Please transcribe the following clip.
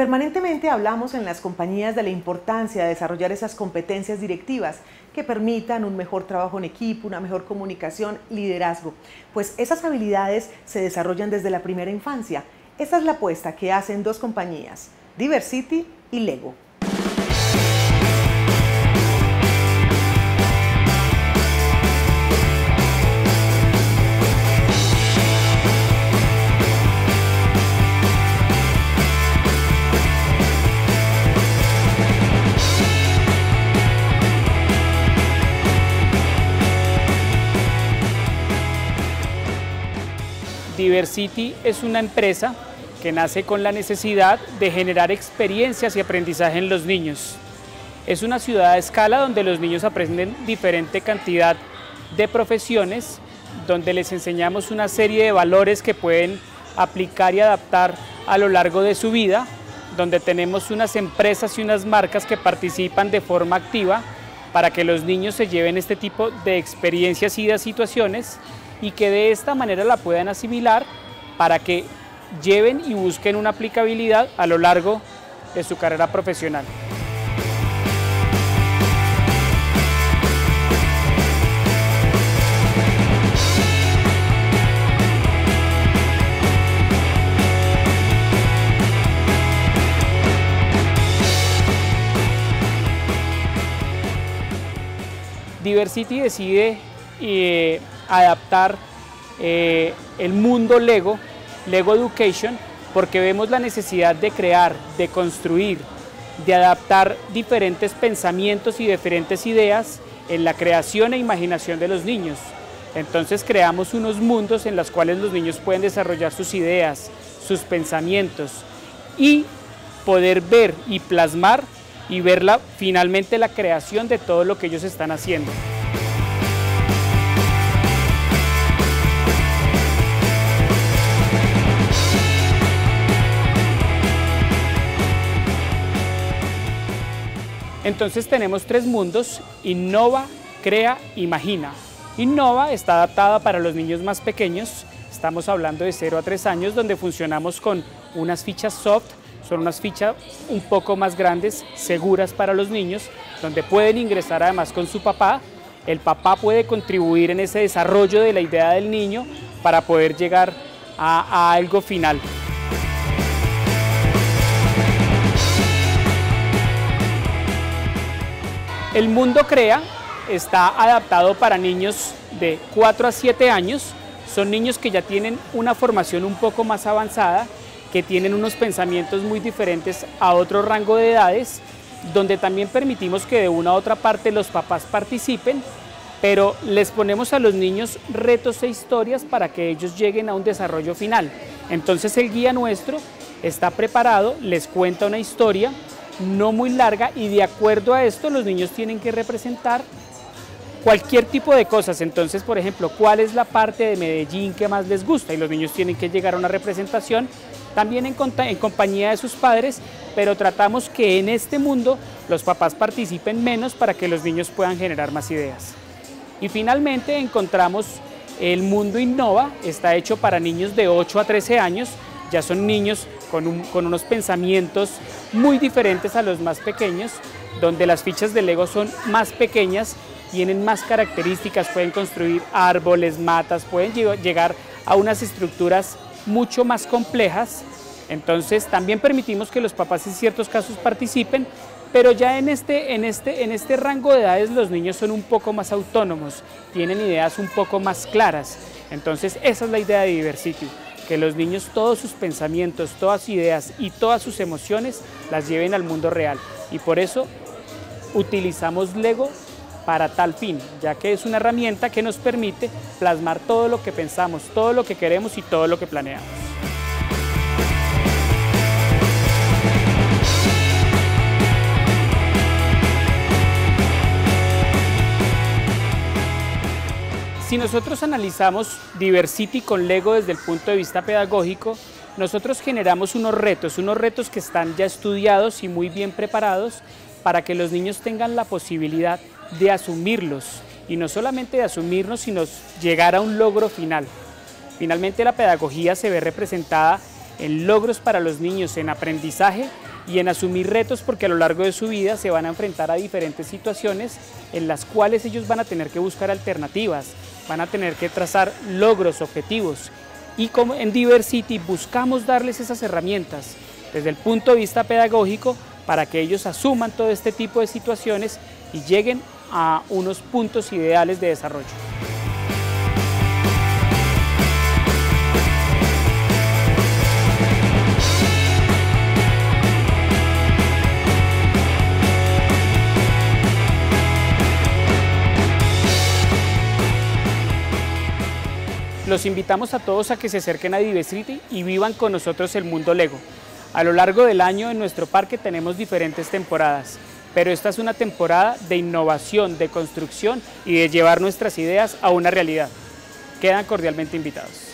Permanentemente hablamos en las compañías de la importancia de desarrollar esas competencias directivas que permitan un mejor trabajo en equipo, una mejor comunicación, liderazgo, pues esas habilidades se desarrollan desde la primera infancia. Esa es la apuesta que hacen dos compañías, Diversity y Lego. Diversity es una empresa que nace con la necesidad de generar experiencias y aprendizaje en los niños. Es una ciudad a escala donde los niños aprenden diferente cantidad de profesiones, donde les enseñamos una serie de valores que pueden aplicar y adaptar a lo largo de su vida, donde tenemos unas empresas y unas marcas que participan de forma activa para que los niños se lleven este tipo de experiencias y de situaciones y que de esta manera la puedan asimilar para que lleven y busquen una aplicabilidad a lo largo de su carrera profesional. Diversity decide eh, adaptar eh, el mundo Lego, Lego Education, porque vemos la necesidad de crear, de construir, de adaptar diferentes pensamientos y diferentes ideas en la creación e imaginación de los niños. Entonces creamos unos mundos en los cuales los niños pueden desarrollar sus ideas, sus pensamientos y poder ver y plasmar y ver finalmente la creación de todo lo que ellos están haciendo. Entonces tenemos tres mundos, Innova, Crea, Imagina. Innova está adaptada para los niños más pequeños, estamos hablando de 0 a 3 años, donde funcionamos con unas fichas soft, son unas fichas un poco más grandes, seguras para los niños, donde pueden ingresar además con su papá, el papá puede contribuir en ese desarrollo de la idea del niño para poder llegar a, a algo final. El Mundo Crea está adaptado para niños de 4 a 7 años. Son niños que ya tienen una formación un poco más avanzada, que tienen unos pensamientos muy diferentes a otro rango de edades, donde también permitimos que de una u otra parte los papás participen, pero les ponemos a los niños retos e historias para que ellos lleguen a un desarrollo final. Entonces el guía nuestro está preparado, les cuenta una historia, no muy larga y de acuerdo a esto los niños tienen que representar cualquier tipo de cosas. Entonces, por ejemplo, ¿cuál es la parte de Medellín que más les gusta? Y los niños tienen que llegar a una representación también en, compañía de sus padres, pero tratamos que en este mundo los papás participen menos para que los niños puedan generar más ideas. Y finalmente encontramos el Mundo Innova, está hecho para niños de 8 a 13 años, ya son niños con, unos pensamientos muy diferentes a los más pequeños, donde las fichas de Lego son más pequeñas, tienen más características, pueden construir árboles, matas, pueden llegar a unas estructuras mucho más complejas. Entonces también permitimos que los papás en ciertos casos participen, pero ya en este, en, este, en este rango de edades los niños son un poco más autónomos, tienen ideas un poco más claras. Entonces esa es la idea de Diversity que los niños todos sus pensamientos, todas sus ideas y todas sus emociones las lleven al mundo real. Y por eso utilizamos Lego para tal fin, ya que es una herramienta que nos permite plasmar todo lo que pensamos, todo lo que queremos y todo lo que planeamos. Si nosotros analizamos Diversity con Lego desde el punto de vista pedagógico, nosotros generamos unos retos, unos retos que están ya estudiados y muy bien preparados para que los niños tengan la posibilidad de asumirlos y no solamente de asumirnos, sino llegar a un logro final. Finalmente la pedagogía se ve representada en logros para los niños, en aprendizaje y en asumir retos porque a lo largo de su vida se van a enfrentar a diferentes situaciones en las cuales ellos van a tener que buscar alternativas, van a tener que trazar logros, objetivos. Y como en Diversity buscamos darles esas herramientas desde el punto de vista pedagógico para que ellos asuman todo este tipo de situaciones y lleguen a unos puntos ideales de desarrollo. Los invitamos a todos a que se acerquen a Diversity y vivan con nosotros el mundo Lego. A lo largo del año en nuestro parque tenemos diferentes temporadas, pero esta es una temporada de innovación, de construcción y de llevar nuestras ideas a una realidad. Quedan cordialmente invitados.